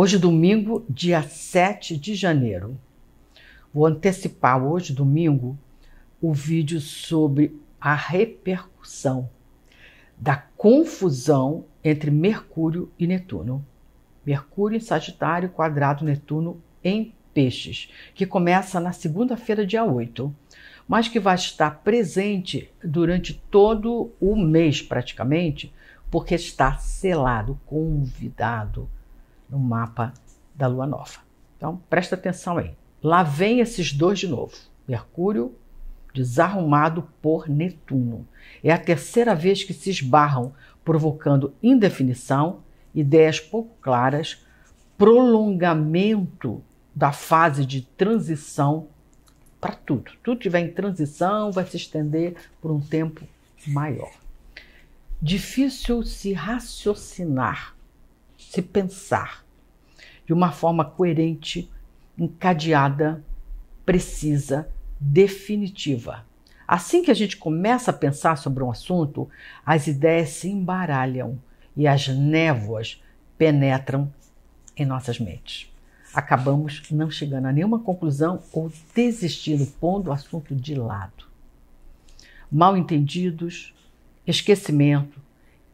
Hoje, domingo, dia 7 de janeiro. Vou antecipar hoje, domingo, o vídeo sobre a repercussão da confusão entre Mercúrio e Netuno. Mercúrio em Sagitário, quadrado Netuno em Peixes, que começa na segunda-feira, dia 8, mas que vai estar presente durante todo o mês, praticamente, porque está selado, convidado no mapa da lua nova. Então, presta atenção aí. Lá vem esses dois de novo. Mercúrio desarrumado por Netuno. É a terceira vez que se esbarram, provocando indefinição, ideias pouco claras, prolongamento da fase de transição para tudo. Tudo que tiver em transição vai se estender por um tempo maior. Difícil se raciocinar, se pensar de uma forma coerente, encadeada, precisa, definitiva. Assim que a gente começa a pensar sobre um assunto, as ideias se embaralham e as névoas penetram em nossas mentes. Acabamos não chegando a nenhuma conclusão ou desistindo, pondo o assunto de lado. Mal entendidos, esquecimento,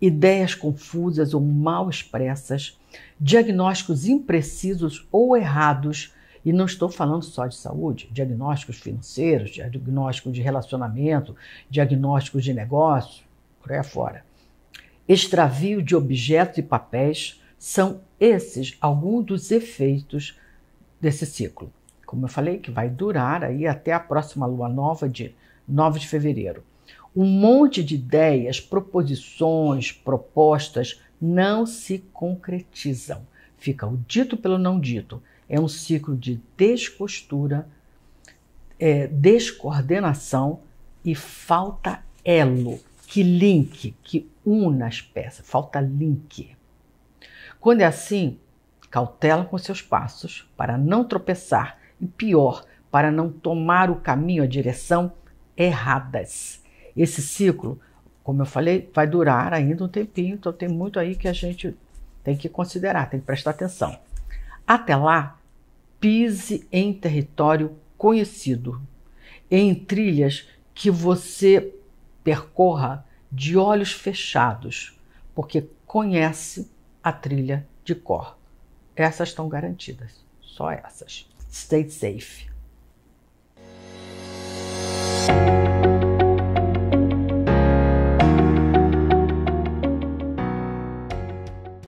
ideias confusas ou mal expressas, diagnósticos imprecisos ou errados e não estou falando só de saúde, diagnósticos financeiros, diagnósticos de relacionamento, diagnósticos de negócio, por aí afora. Extravio de objetos e papéis são esses alguns dos efeitos desse ciclo. Como eu falei, que vai durar aí até a próxima lua nova de 9 de fevereiro. Um monte de ideias, proposições, propostas não se concretizam. Fica o dito pelo não dito é um ciclo de descostura, é, descoordenação e falta elo, que link, que una as peças, falta link. Quando é assim, cautela com seus passos para não tropeçar e pior, para não tomar o caminho, a direção erradas. Esse ciclo, como eu falei, vai durar ainda um tempinho, então tem muito aí que a gente tem que considerar, tem que prestar atenção. Até lá, pise em território conhecido, em trilhas que você percorra de olhos fechados, porque conhece a trilha de cor. Essas estão garantidas, só essas. Stay safe.